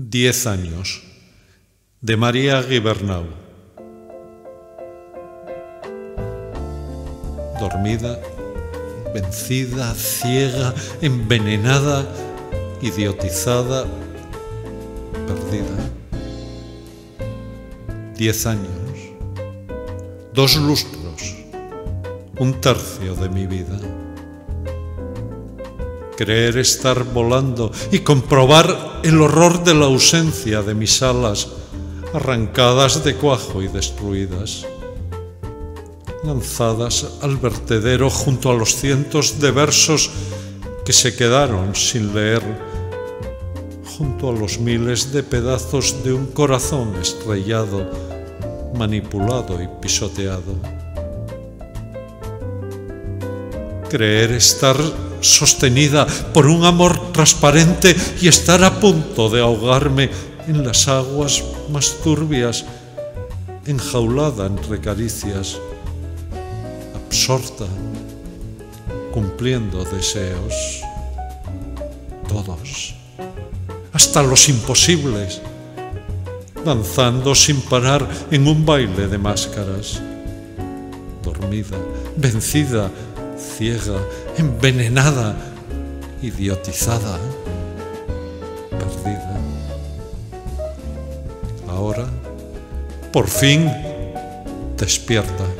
Diez años de María Guibernau. Dormida, vencida, ciega, envenenada, idiotizada, perdida. Diez años, dos lustros, un tercio de mi vida creer estar volando y comprobar el horror de la ausencia de mis alas, arrancadas de cuajo y destruidas, lanzadas al vertedero junto a los cientos de versos que se quedaron sin leer, junto a los miles de pedazos de un corazón estrellado, manipulado y pisoteado. Creer estar sostenida por un amor transparente y estar a punto de ahogarme en las aguas más turbias, enjaulada entre caricias, absorta, cumpliendo deseos, todos, hasta los imposibles, danzando sin parar en un baile de máscaras, dormida, vencida, ciega, envenenada, idiotizada, perdida. Ahora, por fin, despierta.